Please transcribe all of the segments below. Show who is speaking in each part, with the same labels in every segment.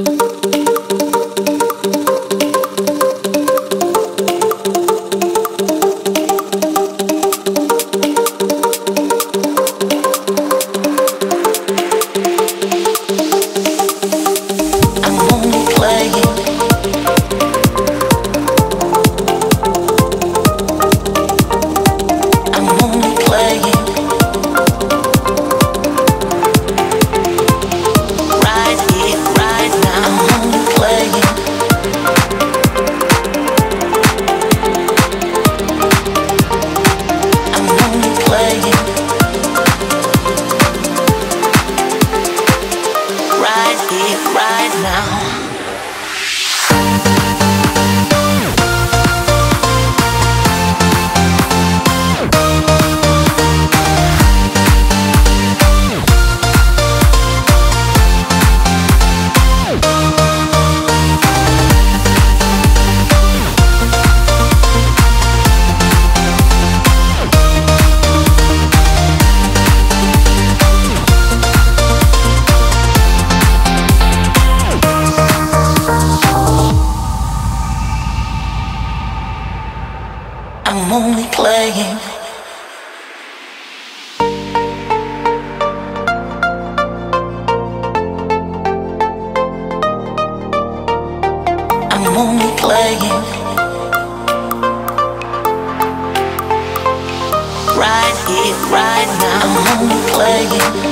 Speaker 1: Música
Speaker 2: I'm
Speaker 1: only playing. I'm only playing. Right here, right now. I'm only playing.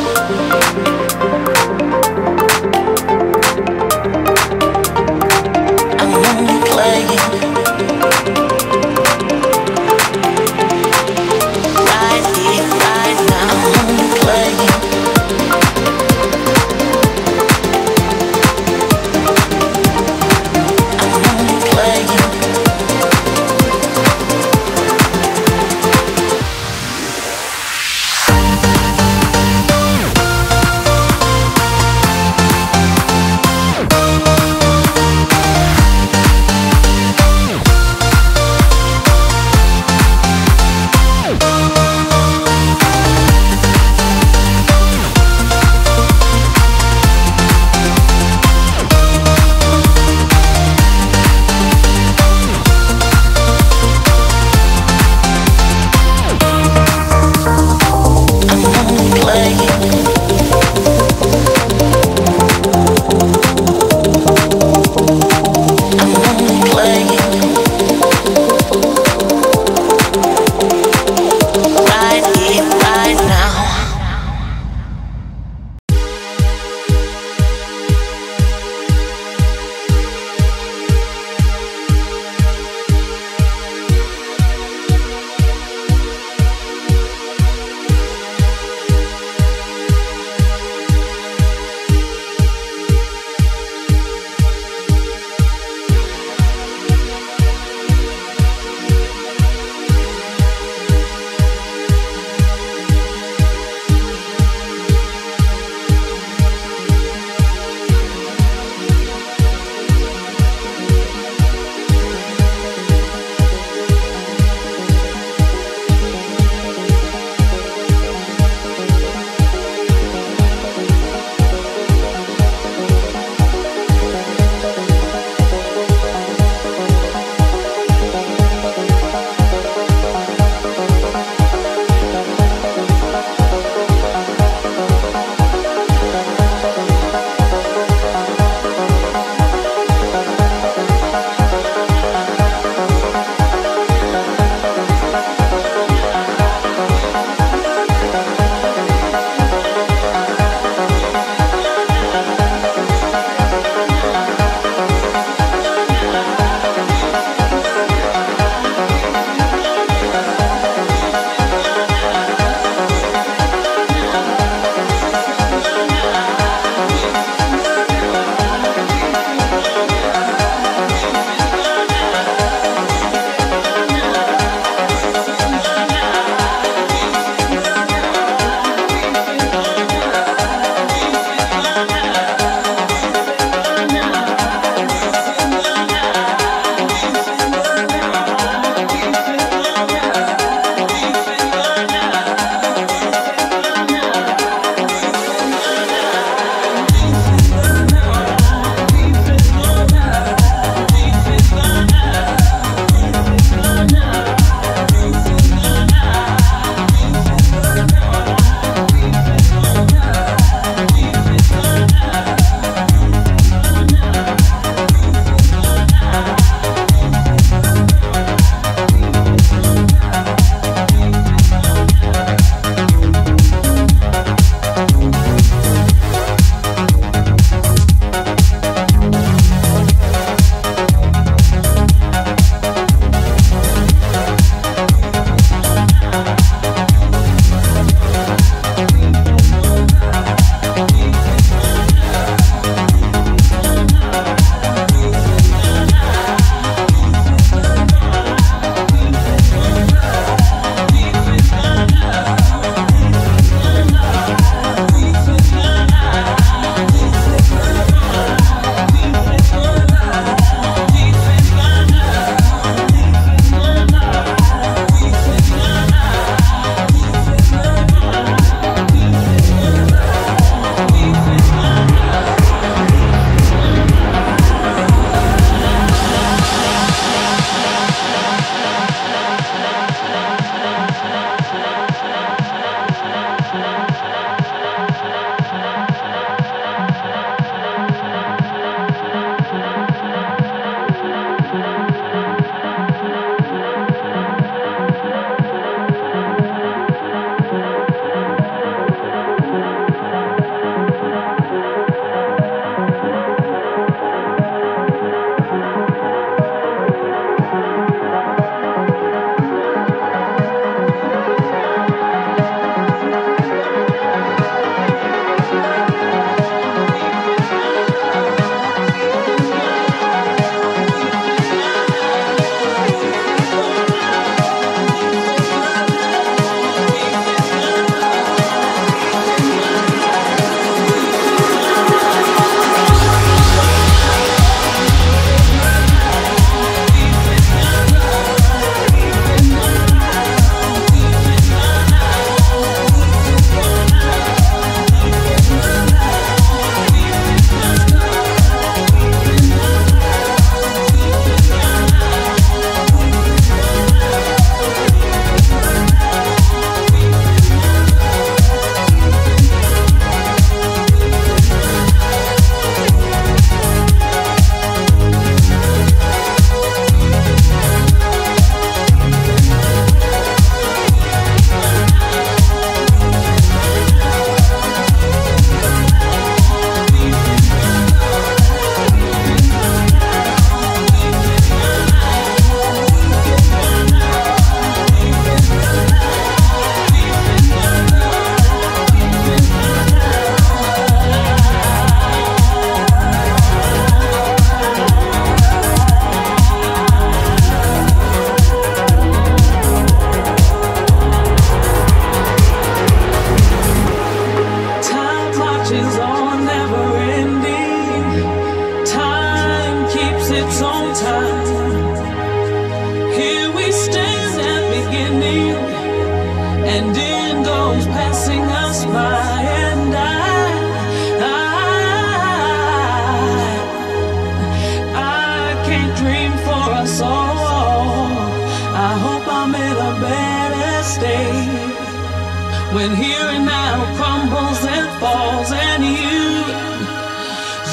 Speaker 1: When here and now crumbles and falls, and you,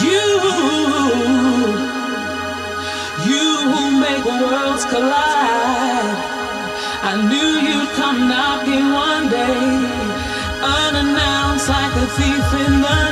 Speaker 1: you, you who make worlds collide. I knew you'd come knocking one day, unannounced like a thief in the.